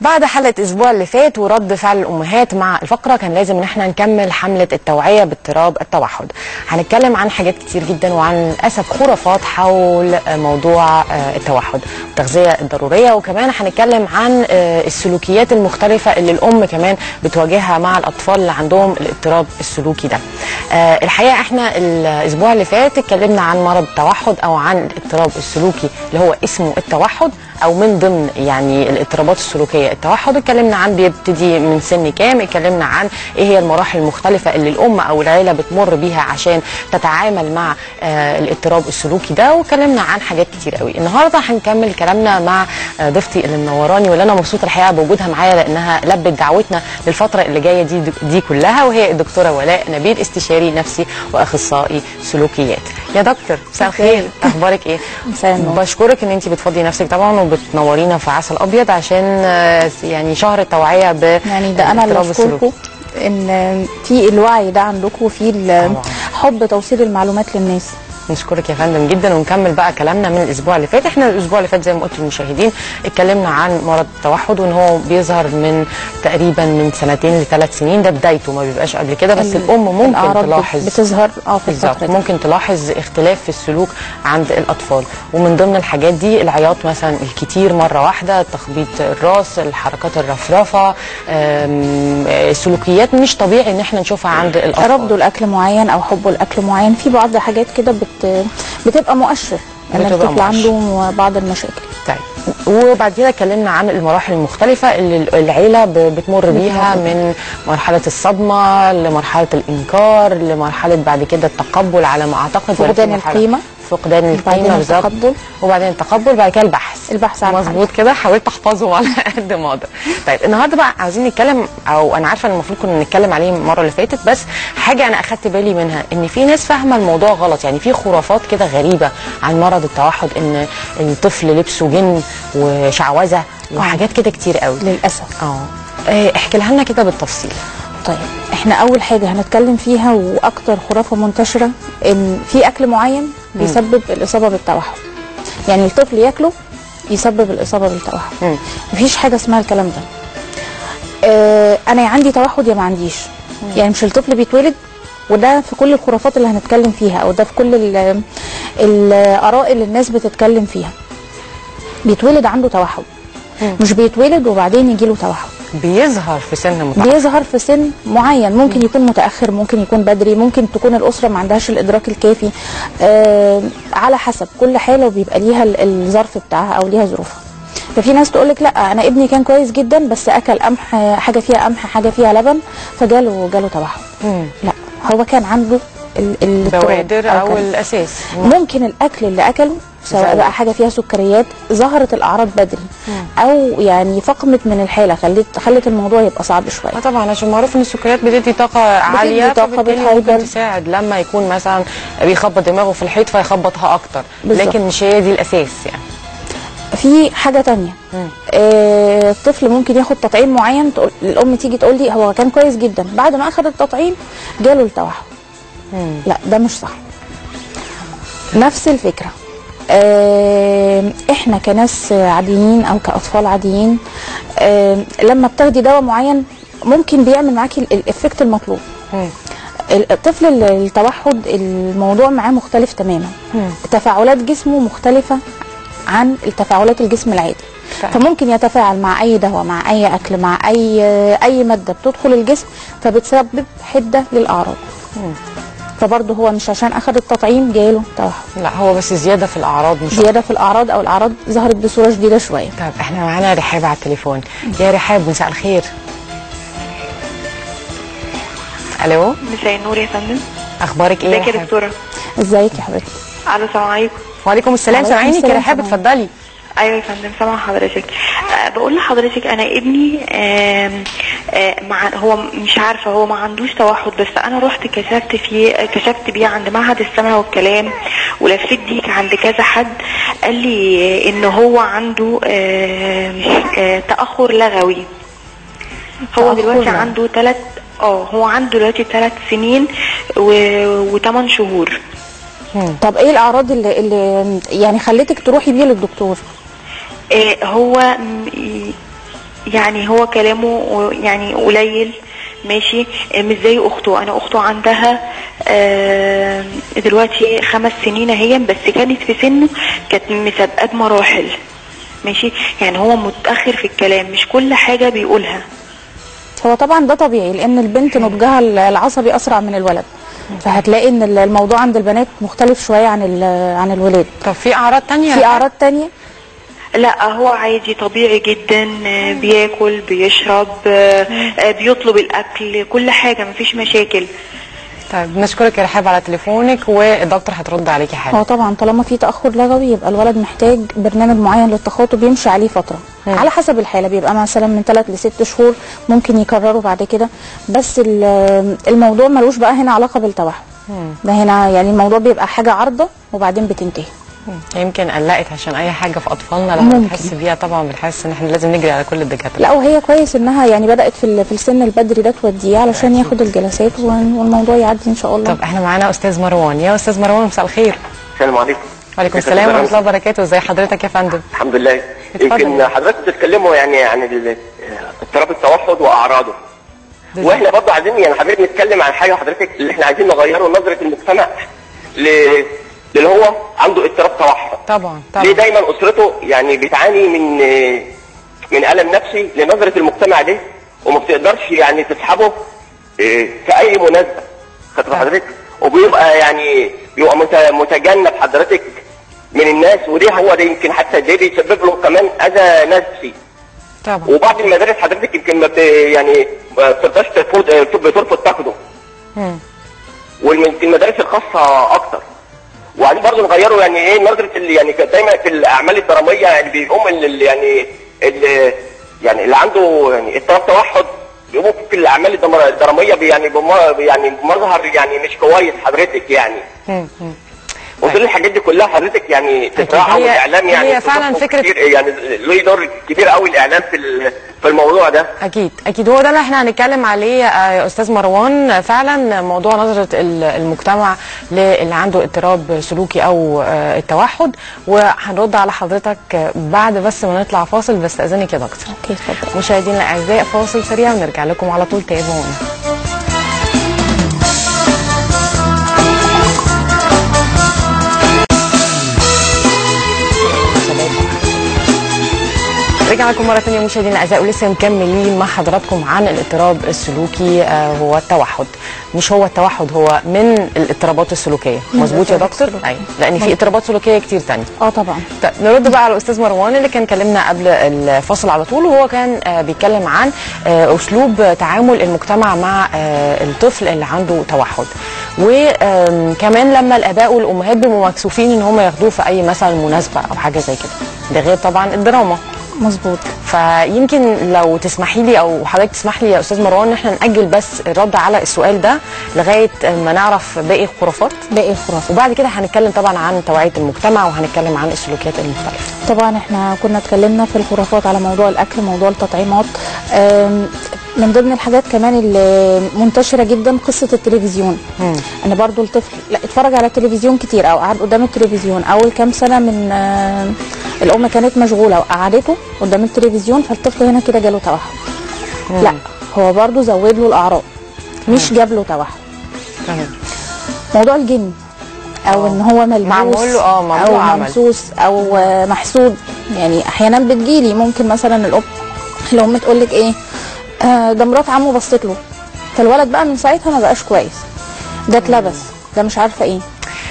بعد حلقة الأسبوع اللي فات ورد فعل الأمهات مع الفقرة كان لازم إن إحنا نكمل حملة التوعية باضطراب التوحد. هنتكلم عن حاجات كتير جدا وعن للأسف خرافات حول موضوع التوحد التغذية الضرورية. وكمان هنتكلم عن السلوكيات المختلفة اللي الأم كمان بتواجهها مع الأطفال اللي عندهم الاضطراب السلوكي ده. الحقيقة إحنا الأسبوع اللي فات اتكلمنا عن مرض التوحد أو عن الاضطراب السلوكي اللي هو اسمه التوحد. أو من ضمن يعني الاضطرابات السلوكية. التوحد اتكلمنا عن بيبتدي من سن كام اتكلمنا عن إيه هي المراحل المختلفة اللي الام أو العيلة بتمر بيها عشان تتعامل مع آه الاضطراب السلوكي ده. واتكلمنا عن حاجات كتير قوي. النهارده هنكمل كلامنا مع آه ضيفتي اللي منوراني واللي أنا مبسوطة الحقيقة بوجودها معايا لأنها لبت دعوتنا للفترة اللي جاية دي دي كلها وهي الدكتورة ولاء نبيل استشاري نفسي وأخصائي سلوكيات. يا دكتور مساء الخير. أخبارك إيه؟ بشكرك إن أنت بتفضي نفسك طبعا وبتنورينا في عسل أبيض عشان يعني شهر التوعية ب يعني ده أنا اللي أشكركم إن في الوعي ده عندكم وفي حب توصيل المعلومات للناس. نشكرك يا فندم جدا. ونكمل بقى كلامنا من الأسبوع اللي فات. إحنا الأسبوع اللي فات زي ما قلت للمشاهدين اتكلمنا عن مرض التوحد وإن هو بيظهر من تقريبا من سنتين لثلاث سنين. ده بدايته ما بيبقاش قبل كده. بس الأم ممكن تلاحظ بتظهر آه في الفترة دي. ممكن تلاحظ اختلاف في السلوك عند الأطفال. ومن ضمن الحاجات دي العياط مثلا الكتير مرة واحدة تخبيط الراس الحركات الرفرفة السلوكيات مش طبيعي إن إحنا نشوفها عند الأطفال. رفضه لاكل معين أو حبه لاكل معين. في بعض حاجات كده بت بتبقى مؤشر ان الطفل عنده بعض المشاكل. طيب. وبعد كده اتكلمنا عن المراحل المختلفة اللي العيلة بتمر بيها من مرحلة الصدمة لمرحلة الإنكار لمرحلة بعد كده التقبل على ما أعتقد فقدان القيمة. فقدان القيمة بالظبط وبعدين التقبل بعد كده البحث. البحث عن مظبوط كده؟ حاولت احفظه على قد ما أقدر. طيب النهارده بقى عاوزين نتكلم أو أنا عارفة ان المفروض كنا نتكلم عليه المرة اللي فاتت بس حاجة أنا أخدت بالي منها إن في ناس فاهمة الموضوع غلط. يعني في خرافات كده غريبة عن مرض التوحد إن الطفل لبسه جن وشعوذة وحاجات كده كتير قوي. للأسف. آه احكي لها لنا كده بالتفصيل. طيب إحنا أول حاجة هنتكلم فيها وأكتر خرافة منتشرة إن في أكل معين بيسبب الإصابة بالتوحد. يعني الطفل ياكله يسبب الإصابة بالتوحد. مفيش حاجة اسمها الكلام ده. آه أنا يا عندي توحد يا ما عنديش. مم. يعني مش الطفل بيتولد وده في كل الخرافات اللي هنتكلم فيها أو ده في كل الآراء اللي الناس بتتكلم فيها. بيتولد عنده توحد. مم. مش بيتولد وبعدين يجي له توحد. بيظهر في سن متأخر. بيظهر في سن معين. ممكن يكون متأخر ممكن يكون بدري ممكن تكون الأسرة ما عندهاش الإدراك الكافي. آه على حسب كل حالة وبيبقى ليها الظرف بتاعها أو ليها ظروفها. ففي ناس تقول لك لا أنا ابني كان كويس جدا بس أكل قمح حاجة فيها قمح حاجة فيها لبن فجاله جاله توحد لا هو كان عنده البوادر أو, أو الأساس. ممكن الأكل اللي أكله سواء بقى حاجة فيها سكريات ظهرت الأعراض بدري. مم. أو يعني فقمت من الحالة خلت خلت الموضوع يبقى صعب شوية. آه طبعا عشان معروف إن السكريات بتدي طاقة عالية طاقة ممكن تساعد. لما يكون مثلا بيخبط دماغه في الحيط فيخبطها أكتر. بالزبط. لكن مش هي دي الأساس يعني. في حاجة تانية. آه الطفل ممكن ياخد تطعيم معين تقول الأم تيجي تقول لي هو كان كويس جدا. بعد ما اخذ التطعيم جاله التوحد. لا ده مش صح نفس الفكرة آه إحنا كناس عاديين أو كأطفال عاديين آه لما بتاخدي دواء معين ممكن بيعمل معاكي الافكت المطلوب مم. الطفل التوحد الموضوع معاه مختلف تماما مم. تفاعلات جسمه مختلفة عن التفاعلات الجسم العادي فعلا. فممكن يتفاعل مع أي دواء مع أي أكل مع أي أي مادة بتدخل الجسم فبتسبب حدة للأعراض مم. فبرضه هو مش عشان اخذ التطعيم جاله توحد لا هو بس زيادة في الأعراض مش زيادة في الأعراض أو الأعراض ظهرت بصورة شديده شوية. طيب إحنا معانا رحاب على التليفون. يا رحاب مساء الخير. ألو؟ مساء النور يا فندم. أخبارك إيه ازيك يا دكتورة؟ ازيك يا حبيبتي. ألو السلام عليكم وعليكم السلام. سامعينك يا رحاب اتفضلي. أيوه يا فندم سامعة حضرتك. أه بقول لحضرتك أنا ابني آه آه مع هو مش عارفة هو ما عندوش توحد بس أنا رحت كشفت فيه كشفت بيه عند معهد السمع والكلام ولفيت ديك عند كذا حد قال لي إن هو عنده آه آه تأخر لغوي. هو دلوقتي عنده ثلاث آه هو عنده دلوقتي ثلاث سنين وثمان شهور. طب إيه الأعراض اللي, اللي يعني خلتك تروحي بيه للدكتور؟ آه، هو م- ي- يعني هو كلامه يعني قليل ماشي؟ آه، مش زي أخته. أنا أخته عندها آه، دلوقتي خمس سنين أهي بس كانت في سنه كانت مسابقات مراحل ماشي؟ يعني هو متأخر في الكلام مش كل حاجة بيقولها. هو طبعا ده طبيعي لأن البنت نضجها العصبي أسرع من الولد. فهتلاقي إن الموضوع عند البنات مختلف شوية عن عن الولاد. طب في أعراض تانية؟ في أعراض تانية. لا هو عادي طبيعي جدا بياكل بيشرب آه، بيطلب الأكل كل حاجة مفيش مشاكل. طيب نشكرك يا رحاب على تليفونك والدكتور هترد عليكي حالا. هو طبعا طالما في تأخر لغوي يبقى الولد محتاج برنامج معين للتخاطب يمشي عليه فترة. مم. على حسب الحالة بيبقى مثلا من 3 ل 6 شهور ممكن يكرروا بعد كده. بس ال- الموضوع ملوش بقى هنا علاقة بالتوحد ده هنا يعني الموضوع بيبقى حاجة عارضة وبعدين بتنتهي. يمكن قلقت عشان أي حاجة في أطفالنا لما. بنحس بيها طبعا بنحس إن إحنا لازم نجري على كل الدكاترة. لا وهي كويس إنها يعني بدأت في ال- في السن البدري ده توديه علشان ياخد الجلسات وال- والموضوع يعدي إن شاء الله. طب إحنا معانا أستاذ مروان. يا أستاذ مروان مساء الخير. السلام عليكم. وعليكم السلام ورحمة الله وبركاته. ازي حضرتك يا فندم؟ الحمد لله. يمكن حضرتك بتتكلموا يعني عن ال- اضطراب التوحد وأعراضه. وإحنا برضه عايزين يعني حضرتك نتكلم عن حاجة حضرتك اللي إحنا عايزين نغيره نظرة المجتمع ل اللي هو عنده اضطراب توحد. طبعا ليه طبعا دايما أسرته يعني بتعاني من من ألم نفسي لنظرة المجتمع ده وما بتقدرش يعني تسحبه إيه، في أي مناسبة. خدت طبعا. حضرتك؟ وبيبقى يعني بيبقى مت- متجنب حضرتك من الناس وده هو ده يمكن حتى ده بيسبب له كمان أذى نفسي. طبعا. وبعض المدارس حضرتك يمكن ما يعني ما بتقدرش ترفض بترفض تاخده. مم. ويمكن المدارس الخاصة أكتر. وبعدين برضه نغيره يعني إيه نظرة اللي يعني دايما في الأعمال الدرامية يعني بيقوم اللي يعني اللي يعني اللي عنده يعني اضطراب توحد بيقوموا في الأعمال الدرامية يعني يعني بمظهر يعني مش كويس حضرتك يعني. وكل الحاجات دي كلها حضرتك يعني تتراعى هي- والإعلام يعني هي فعلاً فكرة- كتير يعني له دور كبير قوي الإعلام في ال- في الموضوع ده. أكيد أكيد. هو ده اللي إحنا هنتكلم عليه يا أستاذ مروان. فعلا موضوع نظرة ال- المجتمع للي عنده اضطراب سلوكي أو آه، التوحد. وهنرد على حضرتك بعد بس ما نطلع فاصل بس أذنك يا دكتور. أوكي اتفضل. مشاهدينا الأعزاء فاصل سريع ونرجع لكم على طول. تابعونا. رجعنا لكم مرة ثانية مشاهدينا الأعزاء ولسه مكملين مع حضراتكم عن الاضطراب السلوكي آه، هو التوحد. مش هو التوحد هو من الاضطرابات السلوكية. مظبوط يا دكتور؟ أيوة. لأن في اضطرابات سلوكية كتير تانية. آه طبعا. طيب نرد بقى على الاستاذ مروان اللي كان كلمنا قبل الفاصل على طول وهو كان آه، بيتكلم عن آه، أسلوب تعامل المجتمع مع الطفل اللي عنده توحد. وكمان لما الآباء والأمهات بيبقوا مكسوفين إن هم ياخدوه في أي مثلا مناسبة أو حاجة زي كده. ده غير طبعا الدراما. مظبوط. فيمكن لو تسمحي لي أو حضرتك تسمح لي يا أستاذ مروان ان إحنا نأجل بس الرد على السؤال ده لغاية ما نعرف باقي الخرافات. باقي الخرافات. وبعد كده هنتكلم طبعا عن توعية المجتمع وهنتكلم عن السلوكيات المختلفة. طبعا إحنا كنا اتكلمنا في الخرافات على موضوع الأكل موضوع التطعيمات. من ضمن الحاجات كمان اللي منتشرة جدا قصة التلفزيون. ان برضو الطفل لا اتفرج على التلفزيون كتير أو قعد قدام التلفزيون. أول كام سنة من آم، الأم كانت مشغولة وقعدته قدام التلفزيون فالطفل هنا كده جاله توحد لا هو برضو زود له الأعراض مش جاب له توحد موضوع الجن أو إن هو ملبوس معمول له- آه، أو. ممسوس أو آه، محسود. يعني أحيانا بتجيلي ممكن مثلا الام الأم تقول لك إيه آه ده مرات عمه بصت له. فالولد بقى من ساعتها ما بقاش كويس. ده اتلبس. ده مش عارفة إيه.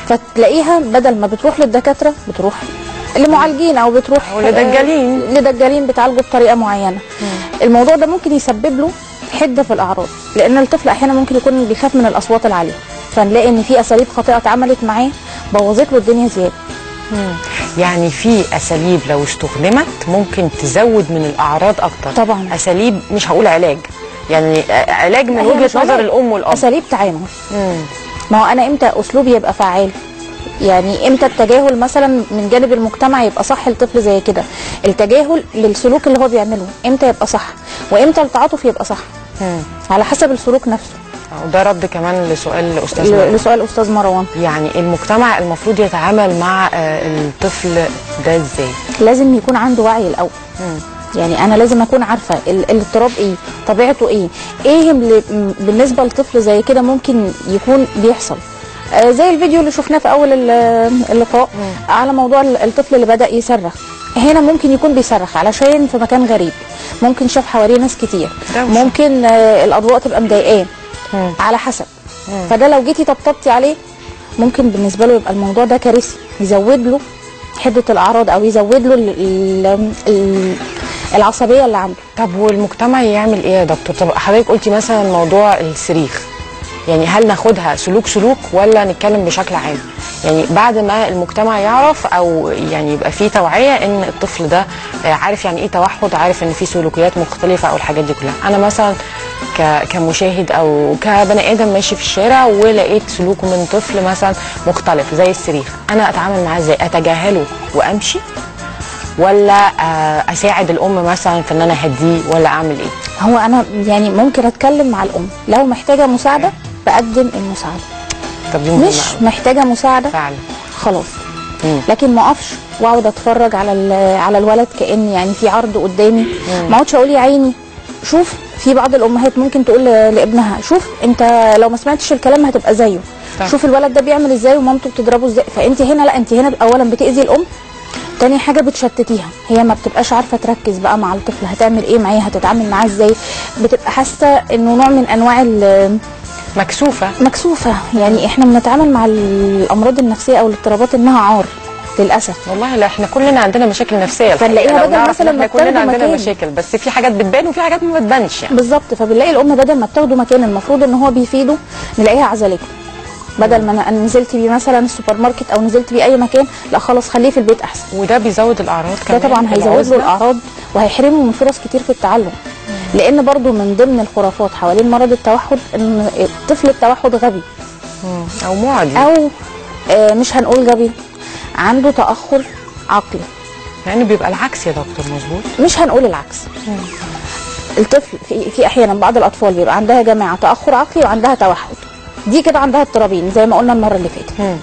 فتلاقيها بدل ما بتروح للدكاترة بتروح لمعالجين أو بتروح أو لدجالين. آه، لدجالين بتعالجه بطريقة معينة. الموضوع ده ممكن يسبب له حدة في الأعراض. لأن الطفل أحيانا ممكن يكون بيخاف من الأصوات العالية. فنلاقي إن في أساليب خاطئة اتعملت معاه بوظت له الدنيا زيادة. يعني في أساليب لو استخدمت ممكن تزود من الأعراض أكتر. طبعا. أساليب مش هقول علاج. يعني علاج من هي وجهة نظر. الأم والأب. أساليب تعامل. ما هو أنا إمتى أسلوبي يبقى فعال؟ يعني إمتى التجاهل مثلا من جانب المجتمع يبقى صح لطفل زي كده؟ التجاهل للسلوك اللي هو بيعمله إمتى يبقى صح؟ وإمتى التعاطف يبقى صح؟ مم. على حسب السلوك نفسه. وده رد كمان لسؤال الأستاذ ل- مروان. لسؤال أستاذ مروان. يعني المجتمع المفروض يتعامل مع آه، الطفل ده إزاي؟ لازم يكون عنده وعي الأول. يعني أنا لازم أكون عارفة ال- الاضطراب إيه طبيعته إيه. إيه اللي بالنسبة لطفل زي كده ممكن يكون بيحصل. آه زي الفيديو اللي شفناه في أول ال- اللقاء على موضوع ال- الطفل اللي بدأ يصرخ. هنا ممكن يكون بيصرخ علشان في مكان غريب. ممكن شاف حواليه ناس كتير. ممكن آه الأضواء تبقى مضايقاه. على حسب. فده لو جيتي طبطبتي عليه ممكن بالنسبة له يبقى الموضوع ده كارثي. يزود له حدة الأعراض أو يزود له ال- ال- ال- العصبية اللي عنده. طب والمجتمع يعمل إيه يا دكتور؟ طب حضرتك قلتي مثلا موضوع الصريخ. يعني هل ناخدها سلوك سلوك ولا نتكلم بشكل عام؟ يعني بعد ما المجتمع يعرف أو يعني يبقى فيه توعية إن الطفل ده عارف يعني إيه توحد عارف إن في سلوكيات مختلفة أو الحاجات دي كلها. أنا مثلا كمشاهد أو كبني آدم ماشي في الشارع ولقيت سلوكه من طفل مثلا مختلف زي الصريخ أنا أتعامل معاه إزاي؟ أتجاهله وأمشي؟ ولا آه، أساعد الأم مثلا في إن أنا أهديه ولا أعمل إيه؟ هو أنا يعني ممكن أتكلم مع الأم. لو محتاجة مساعدة بقدم المساعدة. طب دي مش. محتاجة مساعدة فعلا. خلاص. مم. لكن ما أقفش وأقعد أتفرج على على الولد كان يعني في عرض قدامي. ما أقعدش أقول يا عيني شوف في بعض الأمهات ممكن تقول لابنها شوف أنت لو ما سمعتش الكلام هتبقى زيه. صح. شوف الولد ده بيعمل إزاي ومامته بتضربه إزاي. فأنت هنا لا أنت هنا اولا بتأذي الأم تاني حاجة بتشتتيها. هي ما بتبقاش عارفة تركز بقى مع الطفل هتعمل إيه معاه هتتعامل معاه إزاي. بتبقى حاسة إنه نوع من أنواع ال- مكسوفة. مكسوفة. يعني إحنا بنتعامل مع الأمراض النفسية أو الاضطرابات إنها عار. للأسف والله لا إحنا كلنا عندنا مشاكل نفسية. فنلاقيها لو بدل مثلا ما إحنا كلنا بتاخدوا عندنا مكان. مشاكل بس في حاجات بتبان وفي حاجات ما بتبانش يعني بالظبط فبنلاقي الأم بدل ما بتاخده مكان المفروض إن هو بيفيده نلاقيها عزلته بدل ما أنا نزلت بيه مثلا السوبر ماركت أو نزلت بيه أي مكان لا خلاص خليه في البيت أحسن وده بيزود الأعراض ده كمان طبعا هيزود له. الأعراض وهيحرمه من فرص كتير في التعلم لأن برضو من ضمن الخرافات حوالين مرض التوحد إن طفل التوحد غبي مم. أو معدي أو آه، مش هنقول غبي عنده تأخر عقلي. يعني بيبقى العكس يا دكتور مظبوط؟ مش هنقول العكس. الطفل في, في أحيانا بعض الأطفال بيبقى عندها جماعة تأخر عقلي وعندها توحد. دي كده عندها اضطرابين زي ما قلنا المرة اللي فاتت. مم.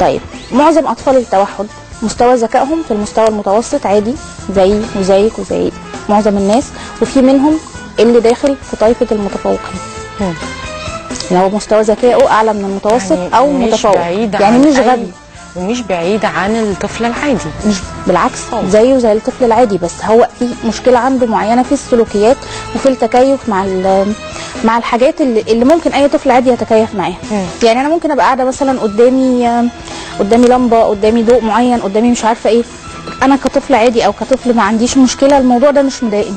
طيب معظم أطفال التوحد مستوى ذكائهم في المستوى المتوسط عادي زي وزيك وزي معظم الناس وفي منهم اللي داخل في طائفه المتفوقين. مم. لو مستوى ذكائه أعلى من المتوسط يعني أو مش متفوق. يعني عن مش غبي. ومش بعيد عن الطفل العادي. مش بالعكس زيه زي الطفل العادي بس هو في مشكلة عنده معينة في السلوكيات وفي التكيف مع مع الحاجات اللي, اللي ممكن أي طفل عادي يتكيف معاها. يعني أنا ممكن أبقى قاعدة مثلا قدامي قدامي لمبة قدامي ضوء معين قدامي مش عارفة إيه. أنا كطفل عادي أو كطفل ما عنديش مشكلة الموضوع ده مش مضايقني.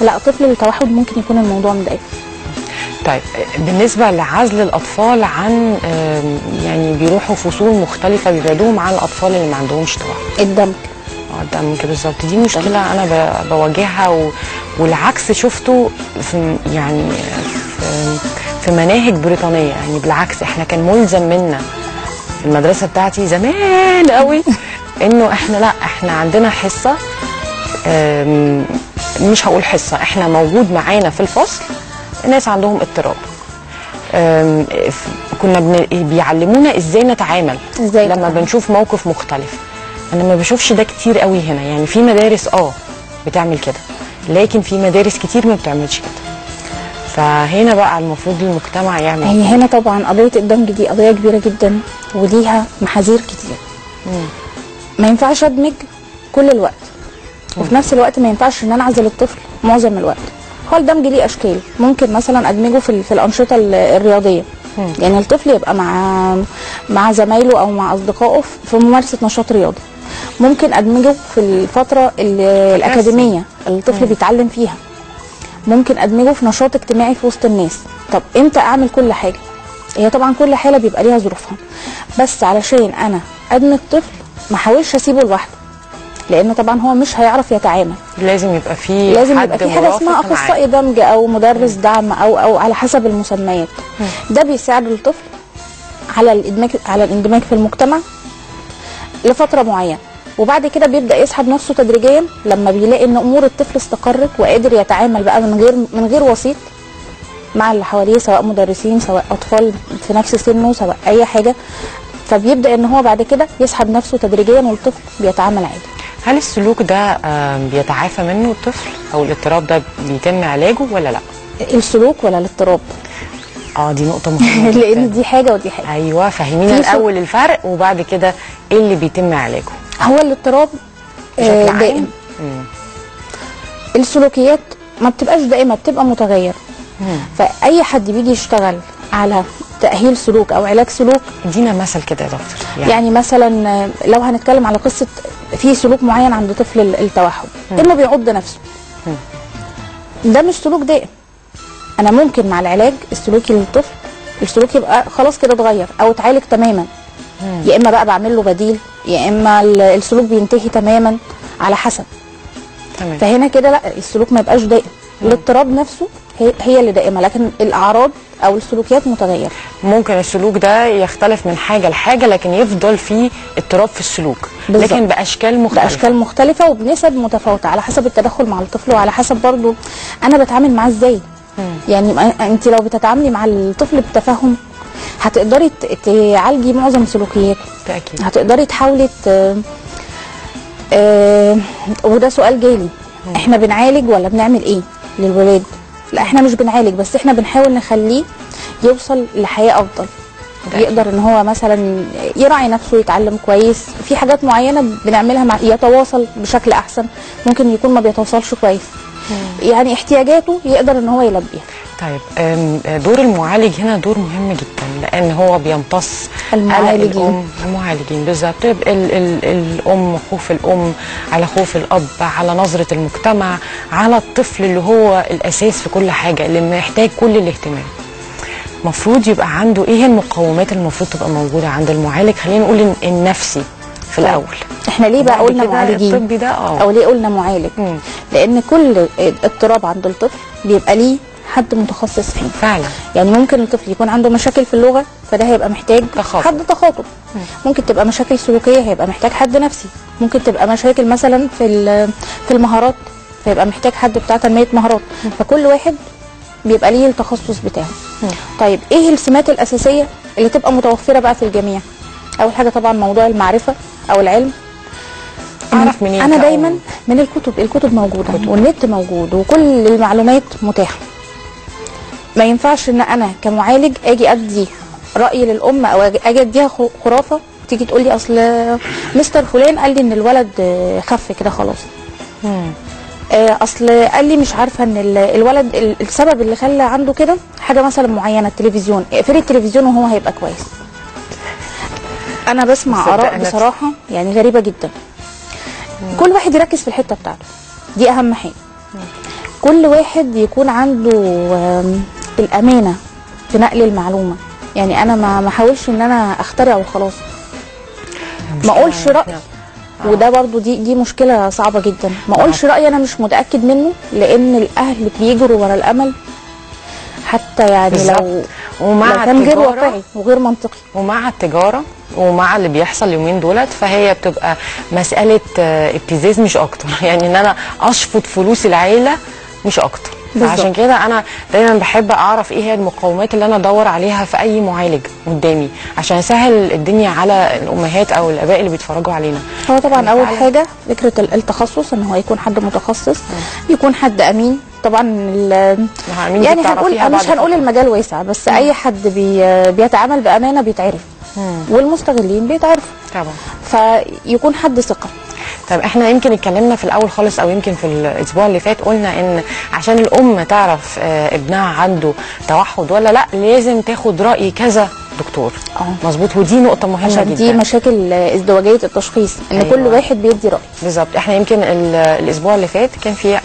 لا طفل التوحد ممكن يكون الموضوع مضايقه طيب بالنسبة لعزل الأطفال عن يعني بيروحوا فصول مختلفة بيبعدوهم عن الأطفال اللي ما عندهمش توحد الدمج. آه ممكن بالظبط دي مشكلة أنا بواجهها و... والعكس شفته في يعني في, في مناهج بريطانية يعني بالعكس إحنا كان ملزم منا في المدرسة بتاعتي زمان قوي إنه إحنا لأ إحنا عندنا حصة مش هقول حصة إحنا موجود معانا في الفصل ناس عندهم اضطراب. كنا بن... بيعلمونا إزاي نتعامل إزاي لما. بنشوف موقف مختلف. أنا ما بشوفش ده كتير قوي هنا يعني في مدارس آه بتعمل كده لكن في مدارس كتير ما بتعملش كده. فهنا بقى المفروض المجتمع يعمل هي هنا طبعا قضية الدمج دي قضية كبيرة جدا وليها محاذير كتير. ما ينفعش أدمج كل الوقت وفي نفس الوقت ما ينفعش إن أنا أعزل الطفل معظم الوقت. هو الدمج ليه أشكال. ممكن مثلا أدمجه في, في الأنشطة ال- الرياضية. يعني الطفل يبقى مع مع زمايله أو مع أصدقائه في- ممارسة نشاط رياضي. ممكن أدمجه في الفترة ال- الأكاديمية الطفل بيتعلم فيها. ممكن أدمجه في نشاط اجتماعي في وسط الناس. طب إمتى أعمل كل حاجة؟ هي طبعا كل حالة بيبقى ليها ظروفها. بس علشان أنا أدمج طفل ما احاولش أسيبه لوحده. لأن طبعا هو مش هيعرف يتعامل. لازم يبقى في لازم يبقى في حاجة اسمها. أخصائي دمج أو مدرس دعم أو أو على حسب المسميات. ده بيساعد الطفل على الاندماج على الاندماج في المجتمع لفترة معينة. وبعد كده بيبدأ يسحب نفسه تدريجيا لما بيلاقي إن أمور الطفل استقرت وقادر يتعامل بقى من غير من غير وسيط مع اللي حواليه سواء مدرسين سواء أطفال في نفس سنه سواء أي حاجة. فبيبدأ إن هو بعد كده يسحب نفسه تدريجيا والطفل بيتعامل عادي. هل السلوك ده بيتعافى منه الطفل؟ أو الاضطراب ده بيتم علاجه ولا لأ؟ السلوك ولا الاضطراب؟ آه دي نقطة مهمة لأن. دي حاجة ودي حاجة. أيوه فهمينا الأول الفرق وبعد كده إيه اللي بيتم علاجه. هو الاضطراب آه، دائم. مم. السلوكيات ما بتبقاش دائمة بتبقى متغيره. فأي حد بيجي يشتغل على تأهيل سلوك أو علاج سلوك. ادينا مثل كده يا دكتور. يعني, يعني مثلا لو هنتكلم على قصة في سلوك معين عند طفل ال- التوحد إنه بيعض نفسه. ده مش سلوك دائم. أنا ممكن مع العلاج السلوكي للطفل السلوك يبقى خلاص كده اتغير أو اتعالج تماما. يا إما بقى بعمل له بديل يا إما ال- السلوك بينتهي تماما على حسب. تمام. فهنا كده لا السلوك ما يبقاش دائم. الاضطراب نفسه هي, هي اللي دائمة لكن الأعراض أو السلوكيات متغيرة. ممكن السلوك ده يختلف من حاجة لحاجة لكن يفضل فيه اضطراب في السلوك. بالظبط. لكن بأشكال مختلفه بأشكال مختلفة. وبنسب متفاوتة على حسب التدخل مع الطفل وعلى حسب برضو أنا بتعامل معاه إزاي. يعني أنت لو بتتعاملي مع الطفل بتفهم هتقدري تعالجي معظم سلوكياته. بالتأكيد. هتقدري تحاولي ت... آه... وده سؤال جالي. إحنا بنعالج ولا بنعمل إيه؟ للولاد. لا إحنا مش بنعالج بس إحنا بنحاول نخليه يوصل لحياة أفضل. ده يقدر إن هو مثلا يراعي نفسه يتعلم كويس. في حاجات معينة بنعملها مع يتواصل بشكل أحسن ممكن يكون ما بيتواصلش كويس. يعني احتياجاته يقدر إن هو يلبيها. طيب دور المعالج هنا دور مهم جدا لأن هو بيمتص المعالجين. المعالجين بالظبط. ال ال ال الأم خوف الأم على خوف الأب على نظرة المجتمع على الطفل اللي هو الأساس في كل حاجة اللي محتاج كل الاهتمام. المفروض يبقى عنده إيه المقومات المفروض تبقى موجودة عند المعالج؟ خلينا نقول النفسي في الأول. إحنا ليه بقى قلنا معالجين؟ الطبي ده آه. أو ليه قلنا معالج؟ مم. لأن كل اضطراب عند الطفل بيبقى ليه حد متخصص فيه. فعلا. يعني ممكن الطفل يكون عنده مشاكل في اللغة فده هيبقى محتاج تخاطب. حد تخاطب. ممكن تبقى مشاكل سلوكية هيبقى محتاج حد نفسي. ممكن تبقى مشاكل مثلا في ال- في المهارات فيبقى محتاج حد بتاع تنمية مهارات. فكل واحد بيبقى ليه التخصص بتاعه. طيب إيه السمات الأساسية اللي تبقى متوفرة بقى في الجميع أول حاجة طبعا موضوع المعرفة أو العلم. أعرف منين أنا؟ دايما من الكتب الكتب موجودة والنت موجود وكل المعلومات متاحة. ما ينفعش إن أنا كمعالج آجي أدي رأي للأم أو أجي- آجي أديها خرافة تيجي تقول لي أصل مستر فلان قال لي إن الولد خف كده خلاص. آه، أصل قال لي مش عارفة إن ال- الولد ال- السبب اللي خلى عنده كده حاجة مثلا معينة التلفزيون. اقفلي التلفزيون وهو هيبقى كويس. أنا بسمع آراء. بصراحة يعني غريبة جدا. كل واحد يركز في الحتة بتاعته. دي أهم حاجة. كل واحد يكون عنده الأمانة في نقل المعلومة. يعني أنا ما ما احاولش إن أنا اخترع وخلاص. ما أقولش رأي. وده برضو دي دي مشكلة صعبة جدا. ما أقولش رأي أنا مش متأكد منه لأن الأهل بيجروا ورا الأمل. حتى يعني لو. ومع لو كان غير واقعي وغير منطقي. ومع التجارة ومع اللي بيحصل اليومين دولت فهي بتبقى مسألة آه، ابتزاز مش أكتر يعني إن أنا أشفط فلوس العيلة مش أكتر. عشان كده أنا دايما بحب أعرف إيه هي المقومات اللي أنا أدور عليها في أي معالج قدامي عشان أسهل الدنيا على الأمهات أو الآباء اللي بيتفرجوا علينا هو طبعا أول فعلا. حاجة فكرة ال- التخصص إن هو يكون حد متخصص يكون حد أمين طبعا يعني هنقول مش هنقول. المجال واسع بس أي حد بي بيتعامل بأمانة بيتعرف والمستغلين بيتعرفوا. طبعا. فيكون حد ثقة. طب إحنا يمكن اتكلمنا في الأول خالص أو يمكن في الأسبوع اللي فات قلنا إن عشان الأم تعرف آه، ابنها عنده توحد ولا لأ لازم تاخد رأي كذا دكتور. آه. مظبوط. ودي نقطة مهمة عشان جدا. دي مشاكل ازدواجية التشخيص إن أيوة. كل واحد بيدي رأي. بالظبط. إحنا يمكن ال- الأسبوع اللي فات كان في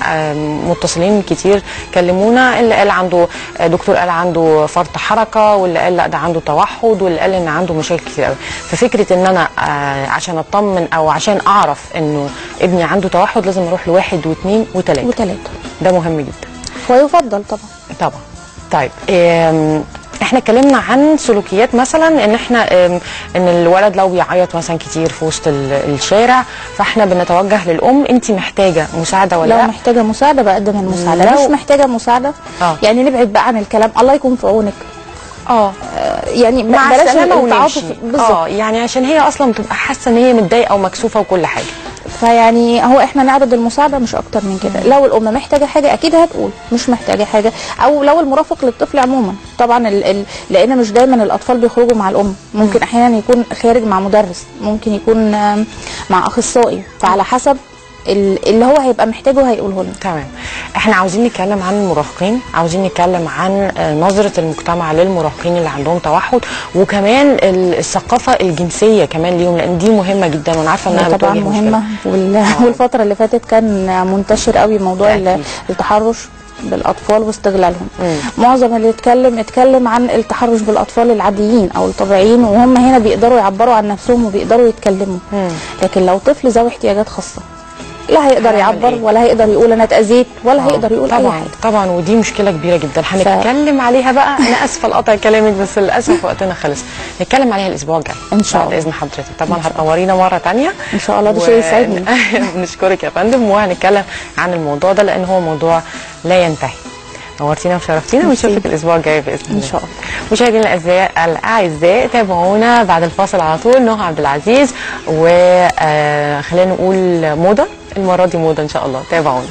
متصلين كتير كلمونا. اللي قال عنده دكتور قال عنده فرط حركة واللي قال لا ده عنده توحد واللي قال إن عنده مشاكل كتير قوي ففكرة إن أنا آه، عشان أطمن أو عشان أعرف إنه ابني عنده توحد لازم أروح لواحد واثنين وثلاثه وثلاثه ده مهم جدا. ويفضل طبعا. طبعا. طيب إحنا اتكلمنا عن سلوكيات مثلا إن إحنا إن الولد لو بيعيط مثلا كتير في وسط ال- الشارع فاحنا بنتوجه للأم انت محتاجة مساعدة ولا لو لأ؟ محتاجة مساعدة بقدم المساعدة لو- مش محتاجة مساعدة آه. يعني نبعد بقى عن الكلام الله يكون في عونك. آه. يعني مع بلاش التعاطف. بالظبط. آه يعني عشان هي أصلا بتبقى حاسة إن هي متضايقة ومكسوفة وكل حاجة. فيعني هو إحنا نعرض المساعدة مش أكتر من كده. لو الام محتاجة حاجة أكيد هتقول مش محتاجة حاجة. أو لو المرافق للطفل عموما. طبعا ال ال لأن مش دايما الأطفال بيخرجوا مع الأم. ممكن أحيانا يكون خارج مع مدرس. ممكن يكون مع أخصائي. فعلى حسب اللي هو هيبقى محتاجه هيقوله لنا. تمام. إحنا عاوزين نتكلم عن المراهقين عاوزين نتكلم عن آه، نظرة المجتمع للمراهقين اللي عندهم توحد وكمان ال- الثقافة الجنسية كمان ليهم لأن دي مهمة جدا وأنا عارفة إنها طبعا مهمة. وال- والفترة اللي فاتت كان منتشر قوي موضوع. التحرش بالأطفال واستغلالهم. معظم اللي اتكلم اتكلم عن التحرش بالأطفال العاديين أو الطبيعيين وهم هنا بيقدروا يعبروا عن نفسهم وبيقدروا يتكلموا. لكن لو طفل ذوي احتياجات خاصة لا هيقدر يعبر إيه؟ ولا هيقدر يقول أنا اتأذيت ولا هيقدر يقول أي طبعا حاجة. طبعا ودي مشكلة كبيرة جدا. هنتكلم عليها بقى. أنا آسفة لقطع كلامك بس للأسف وقتنا خلص. نتكلم عليها الأسبوع الجاي إن شاء الله. إذن حضرتك. طبعا هتنورينا مرة تانية. إن شاء الله، ده شيء يسعدني. بنشكرك يا فندم. وهنتكلم عن الموضوع ده لأن هو موضوع لا ينتهي. نورتينا وشرفتينا. ونشوفك الأسبوع الجاي بإذن الله. إن شاء الله. مشاهدينا الاعزاء الأعزاء تابعونا بعد الفاصل على طول. نهى عبد العزيز وخلينا نقول موضة. المرة دي موضة إن شاء الله. تابعونا.